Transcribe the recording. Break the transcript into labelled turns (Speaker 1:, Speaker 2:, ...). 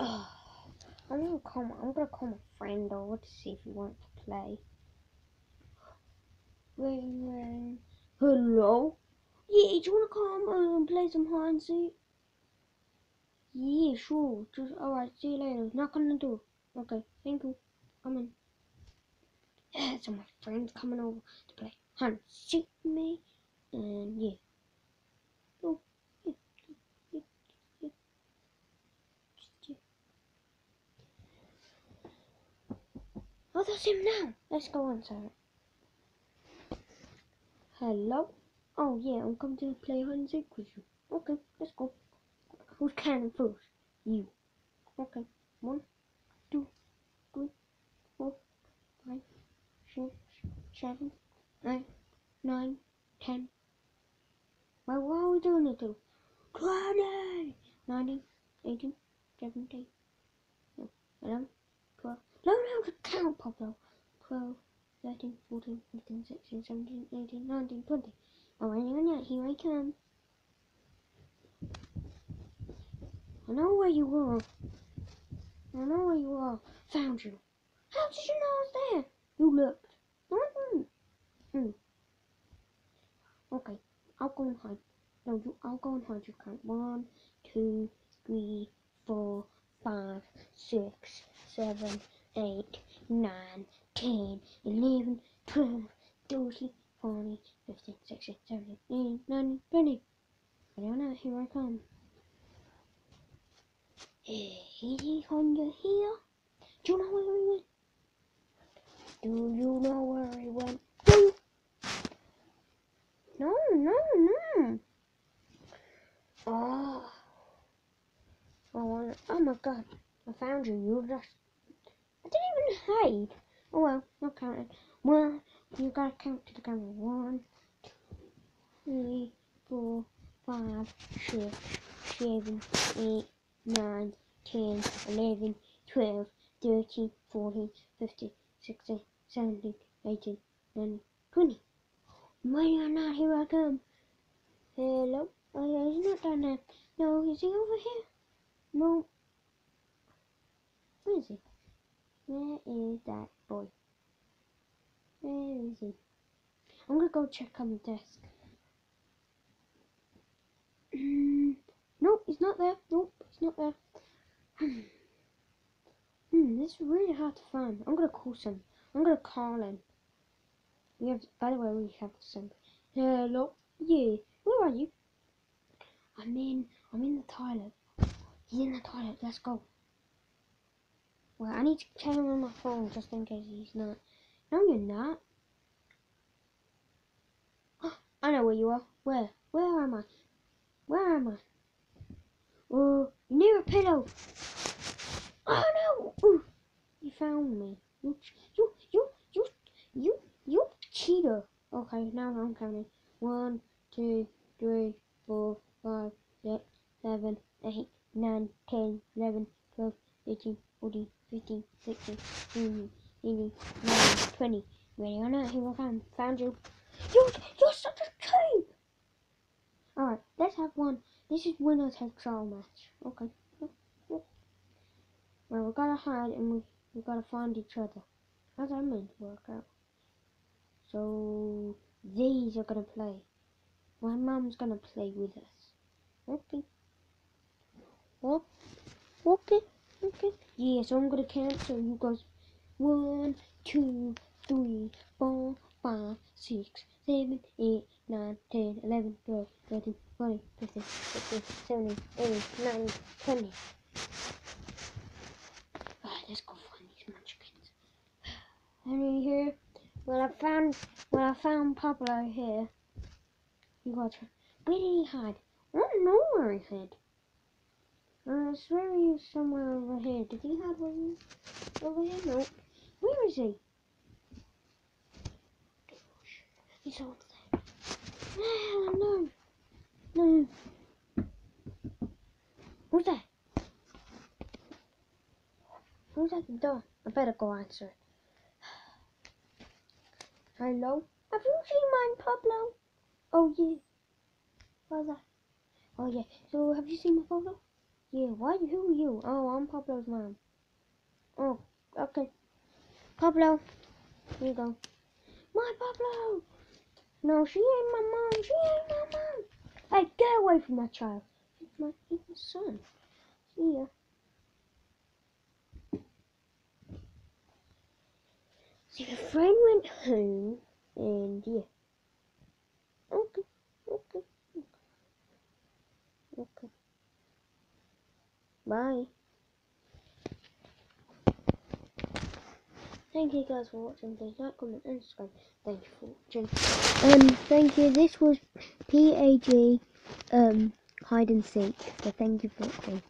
Speaker 1: I'm gonna call my, I'm gonna call my friend over to see if he wants to play. Ring ring. Hello? Yeah, do you wanna come over and play some hide and seek? Yeah, sure. Just alright, see you later. Knock on the door. Okay, thank you. Come in. Yeah, so my friend's coming over to play hide and seek me. And yeah. Oh, yeah, yeah, yeah. Just, yeah. Oh, that's him now. Let's go inside. Hello? Oh, yeah, I'm coming to play hide and seek with you. Okay, let's go. Who's counting first? You. Okay. One, two, three, four, five, six, seven, eight, nine, ten. Well, what are we doing it to? Twenty! Nineteen, eighteen, seventeen, eleven. No, no, count, Pablo. Twelve, thirteen, fourteen, fifteen, sixteen, seventeen, eighteen, nineteen, twenty. Alright, now, here I come. I know where you were. I know where you are. Found you. How did you know I was there? You looked. Mm-hmm. Mm. Okay, I'll go and hide. No, you. I'll go and hide your count. One, two, three, four, five, six, seven, eight, nine, ten, eleven, twelve, thirteen, fourteen, fifteen, sixteen, seventeen, eighteen, nineteen, twenty. I don't know. Here I come. Hey, on your here. Do you know where we went? Do you know where we went? Do you? No, no, no. Ah. Oh. Oh, oh my god. I found you. You just. Didn't hide. Oh well, not counting. One. You gotta count to the camera. One, two, three, four, five, six, seven, eight, nine, ten, eleven, twelve, thirteen, fourteen, fifteen, sixteen, seventeen, eighteen, nineteen, twenty. Money or not, here I come. Hello? Oh yeah, he's not down there. No, is he over here? No. Where is he? Where is that boy? Where is he? I'm gonna go check on the desk. Mm, nope, he's not there. Nope, he's not there. Hmm, this is really hard to find. I'm gonna call some. I'm gonna call him. We have, by the way, we have some. Hello. Yeah. Where are you? I'm in. I'm in the toilet. He's in the toilet. Let's go. Well, I need to check him on my phone just in case he's not. No, you're not. I know where you are. Where? Where am I? Where am I? Oh, near a pillow. Oh no! Ooh, you found me. You, you, you, you, you, you cheater. Okay, now I'm counting. One, two, three, four, five, six, seven, eight, nine, ten, eleven, twelve, thirteen, fourteen, fifteen, sixteen, seventeen, eighteen, nineteen, twenty. Ready or not? Here I come. Found you. You, you're such a cheat. Alright, let's have one. This is winner takes all match. Okay. Well, we gotta hide and we, we gotta find each other. How's that meant to work out? So, these are gonna play. My mum's gonna play with us. Okay. Oh, okay, okay. So I'm gonna count. So you guys, one, two, three, four, five, six, seven, eight, nine, ten, eleven, twelve, thirteen, fourteen, fifteen, sixteen, seventeen, eighteen, nineteen, twenty. Let's go find these munchkins. Any here? Well, I found, well, I found Pablo here. You got to, where did he hide? I don't know where he hid. I swear he was somewhere over here. Did he where he over here? No. Where is he? He's over there. No. No. Who's that? Who's at the door? I better go answer it. Hello? Have you seen mine, Pablo? Oh, yeah. What's that? Oh, yeah. So, have you seen my photo? Yeah, why? Who are you? Oh, I'm Pablo's mom. Oh, okay. Pablo, here you go. My Pablo! No, she ain't my mom. She ain't my mom. Hey, get away from that child. He's my, son. See ya. So the friend went home, and yeah. Okay, okay, okay. Bye. Thank you guys for watching. Please like, comment, and subscribe. Thank you for watching. Um, thank you. This was Paj um hide and seek. So thank you for watching.